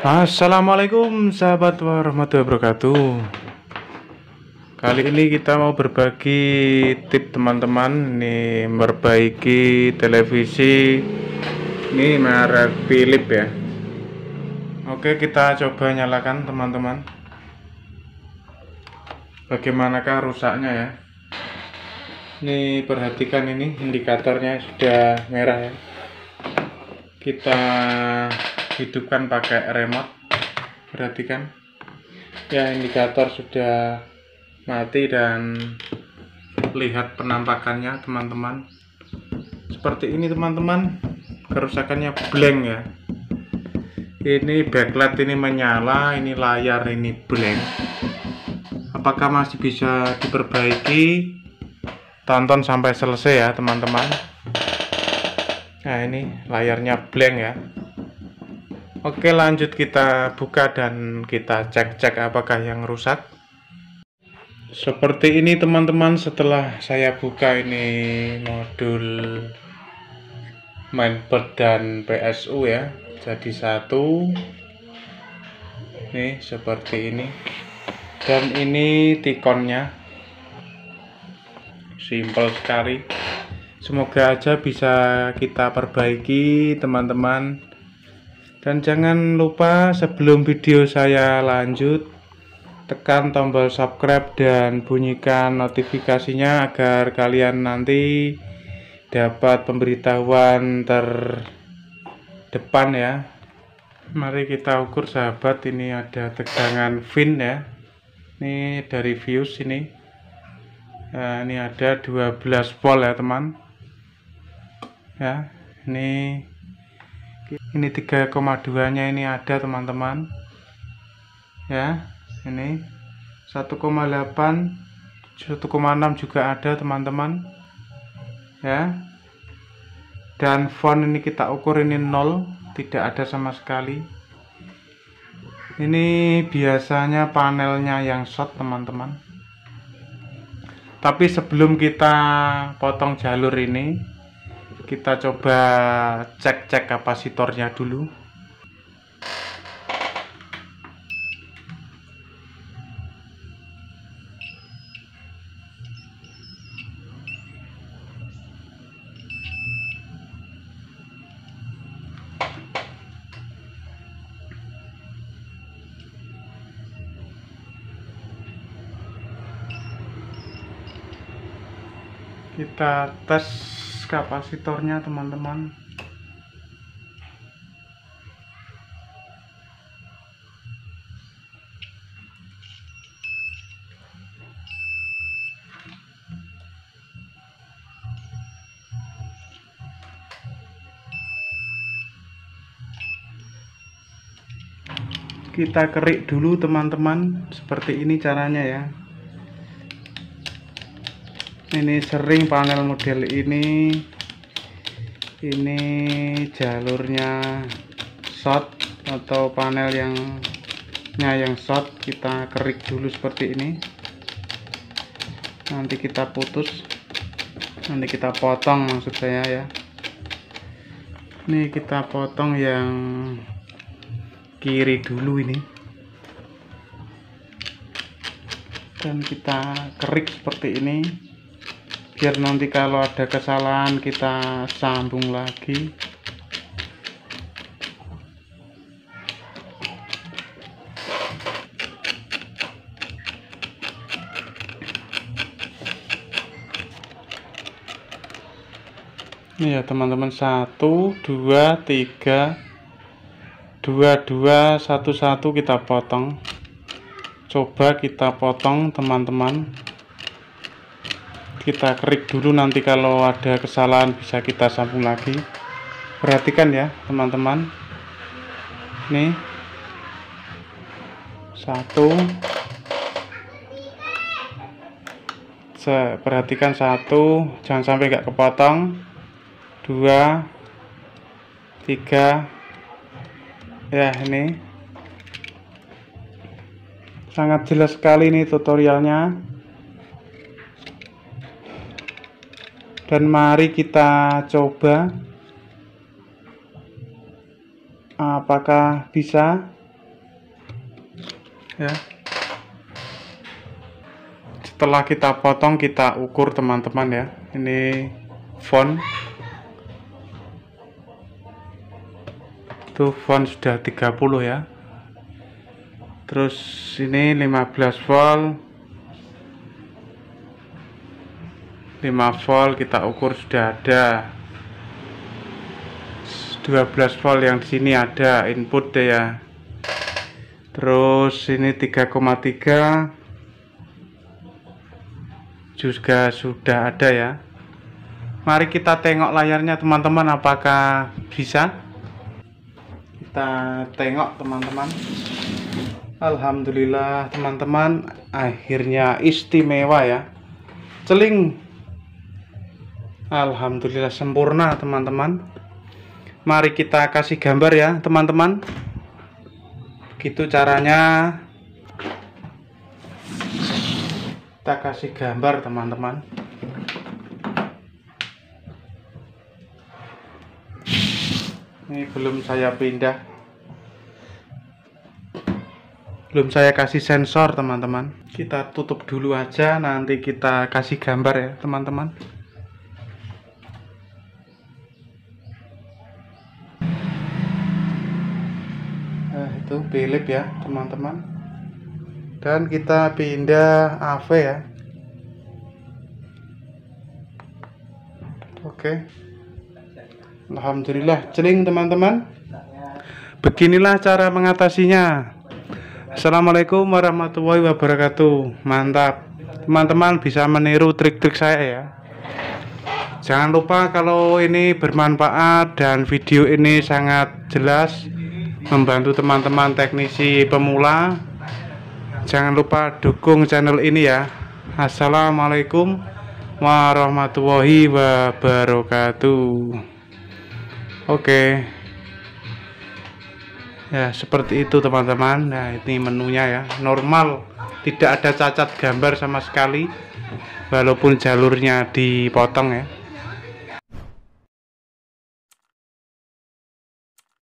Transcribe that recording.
Assalamualaikum sahabat warahmatullahi wabarakatuh. Kali ini kita mau berbagi tip teman-teman Ini memperbaiki televisi. Ini merek Philip ya. Oke kita coba nyalakan teman-teman. Bagaimanakah rusaknya ya? Ini perhatikan ini indikatornya sudah merah ya. Kita hidupkan pakai remote perhatikan ya indikator sudah mati dan lihat penampakannya teman-teman. Seperti ini teman-teman. Kerusakannya blank ya. Ini backlight ini menyala ini layar ini blank. Apakah masih bisa diperbaiki? Tonton sampai selesai ya teman-teman. Nah ini layarnya blank ya Oke lanjut kita buka dan kita cek-cek apakah yang rusak. Seperti ini teman-teman setelah saya buka ini modul mainboard dan PSU ya. Jadi satu. Nih seperti ini. Dan ini tikonnya. Simple sekali. Semoga aja bisa kita perbaiki teman-teman dan jangan lupa sebelum video saya lanjut tekan tombol subscribe dan bunyikan notifikasinya agar kalian nanti dapat pemberitahuan terdepan ya. Mari kita ukur sahabat ini ada tegangan fin ya. Ini dari views ini. Nah, ini ada 12 volt ya teman. Ya ini ini 3,2 nya ini ada teman-teman. Ya ini. 1,8 1,6 juga ada teman-teman. Ya. Dan font ini kita ukur ini 0 tidak ada sama sekali. Ini biasanya panelnya yang short teman-teman. Tapi sebelum kita potong jalur ini kita coba cek-cek kapasitornya dulu. Kita tes kapasitornya teman-teman. Kita kerik dulu teman-teman. Seperti ini caranya ya ini sering panel model ini. Ini jalurnya short atau panel yang yang short. Kita kerik dulu seperti ini. Nanti kita putus. Nanti kita potong maksud saya ya. Ini kita potong yang kiri dulu ini. Dan kita kerik seperti ini biar nanti kalau ada kesalahan kita sambung lagi. Ini ya teman-teman. Satu dua tiga. Dua dua satu satu kita potong. Coba kita potong teman-teman kita kerik dulu nanti kalau ada kesalahan bisa kita sambung lagi. Perhatikan ya teman-teman. Nih satu. Perhatikan satu jangan sampai nggak kepotong. Dua. Tiga. Ya ini. Sangat jelas sekali ini tutorialnya dan mari kita coba. Apakah bisa? Ya. Setelah kita potong kita ukur teman-teman ya. Ini font. Itu font sudah 30 ya. Terus ini 15 volt 5 volt kita ukur sudah ada. 12 volt yang di sini ada input ya. Terus ini 3,3 juga sudah ada ya. Mari kita tengok layarnya teman-teman apakah bisa? Kita tengok teman-teman. Alhamdulillah teman-teman akhirnya istimewa ya. Celing Alhamdulillah sempurna teman-teman. Mari kita kasih gambar ya teman-teman. Begitu caranya. Kita kasih gambar teman-teman. Ini belum saya pindah. Belum saya kasih sensor teman-teman. Kita tutup dulu aja nanti kita kasih gambar ya teman-teman itu Philip ya teman-teman. Dan kita pindah AV ya. Oke. Alhamdulillah celing teman-teman. Beginilah cara mengatasinya. Assalamualaikum warahmatullahi wabarakatuh. Mantap. Teman-teman bisa meniru trik-trik saya ya. Jangan lupa kalau ini bermanfaat dan video ini sangat jelas membantu teman-teman teknisi pemula. Jangan lupa dukung channel ini ya. Assalamualaikum warahmatullahi wabarakatuh. Oke. Ya seperti itu teman-teman. Nah ini menunya ya. Normal. Tidak ada cacat gambar sama sekali walaupun jalurnya dipotong ya